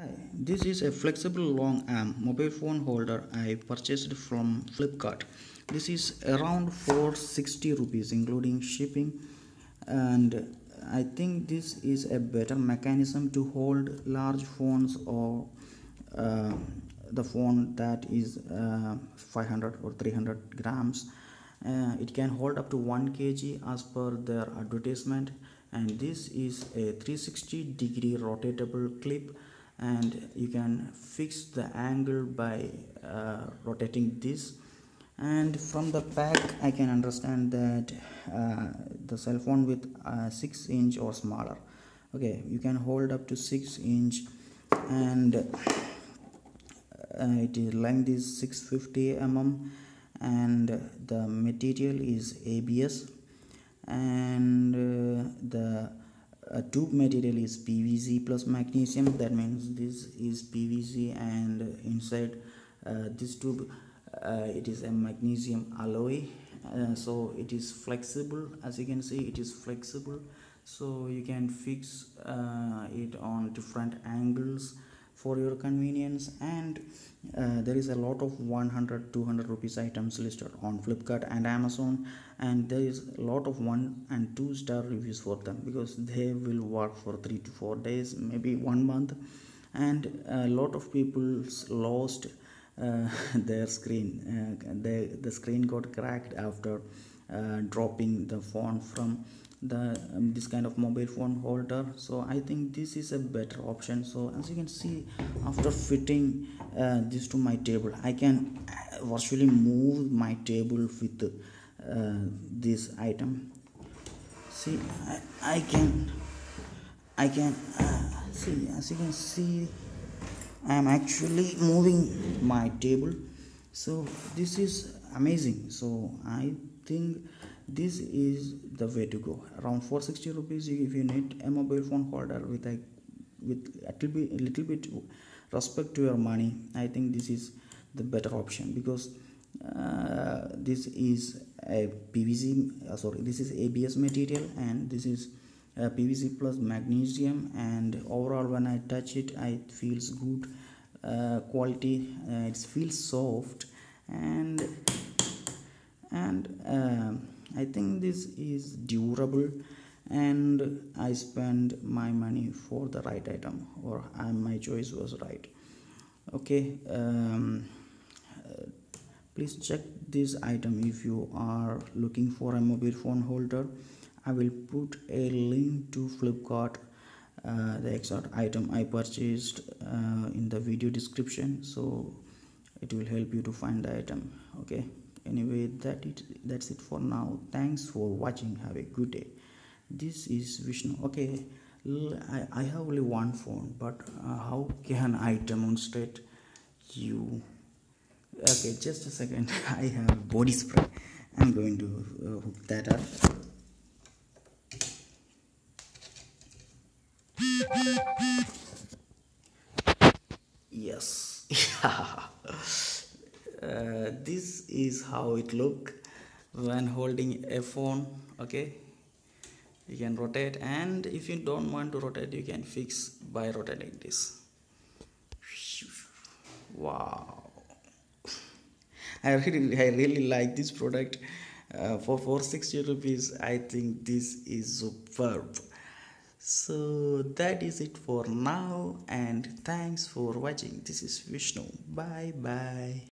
Hi, this is a flexible long arm mobile phone holder I purchased from Flipkart. This is around 460 rupees including shipping and I think this is a better mechanism to hold large phones or uh, the phone that is uh, 500 or 300 grams. Uh, it can hold up to 1 kg as per their advertisement and this is a 360 degree rotatable clip and you can fix the angle by uh, rotating this. And from the back I can understand that uh, the cell phone with uh, 6 inch or smaller. Okay you can hold up to 6 inch. And uh, it is length is 650 mm and the material is ABS and uh, the uh, tube material is PVC plus magnesium. That means this is PVC and inside uh, this tube uh, it is a magnesium alloy. Uh, so it is flexible. As you can see it is flexible. So you can fix uh, it on different angles for your convenience and uh, there is a lot of 100 200 rupees items listed on flipkart and amazon and there is a lot of one and two star reviews for them because they will work for three to four days maybe one month and a lot of people lost uh, their screen uh, they, the screen got cracked after uh, dropping the phone from the um, this kind of mobile phone holder. So i think this is a better option. So as you can see after fitting uh, this to my table i can virtually move my table with uh, this item. See i, I can i can uh, see as you can see i am actually moving my table. So this is amazing. So i think this is the way to go. Around 460 rupees if you need a mobile phone holder with a with a little bit, a little bit respect to your money i think this is the better option because uh, this is a pvc uh, sorry this is abs material and this is pvc plus magnesium and overall when i touch it i feels good uh, quality uh, it feels soft and and um, I think this is durable and I spend my money for the right item or my choice was right. Okay um, uh, please check this item if you are looking for a mobile phone holder. I will put a link to Flipkart uh, the exact item I purchased uh, in the video description. So it will help you to find the item. Okay anyway that it that's it for now. Thanks for watching. Have a good day. This is vishnu. Okay i, I have only one phone but uh, how can i demonstrate you? Okay just a second. I have body spray. I'm going to uh, hook that up. Yes uh, this is how it look when holding a phone okay? You can rotate and if you don't want to rotate you can fix by rotating this. Wow. I really i really like this product. Uh, for 460 rupees i think this is superb. So that is it for now and thanks for watching. This is vishnu. Bye bye